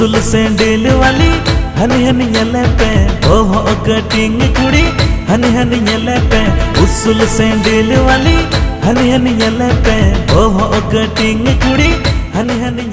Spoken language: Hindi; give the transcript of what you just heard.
सुल सेंडिल वाली, हनी हनी यले पे ओहो कटिंग कुड़ी हनी हनी यले पे उसल सेंडिल वाली, हनी हनी यले पे ओहो कटिंग कुड़ी हनी हनी